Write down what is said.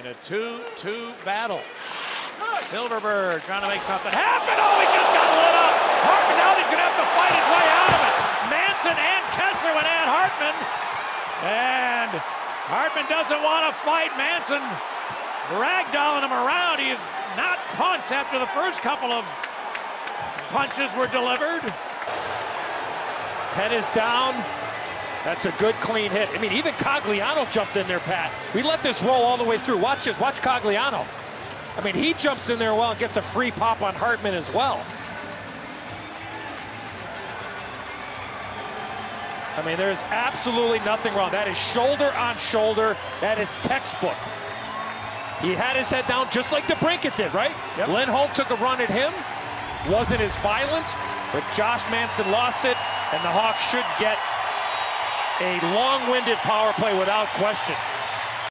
In a 2-2 battle. Silfverberg trying to make something happen. Oh, he just got lit up. Hartman out. He's going to have to fight his way out of it. Manson and Kesler went at Hartman. And Hartman doesn't want to fight Manson. Ragdolling him around. He is not punched after the first couple of punches were delivered. Head is down. That's a good clean hit. I mean, even Cogliano jumped in there, Pat. We let this roll all the way through. Watch this. Watch Cogliano. I mean, he jumps in there well and gets a free pop on Hartman as well. I mean, there's absolutely nothing wrong. That is shoulder on shoulder. That is textbook. He had his head down just like DeBrincat did, right? Yep. Lindholm took a run at him. Wasn't as violent, but Josh Manson lost it, and the Hawks should get a long-winded power play without question.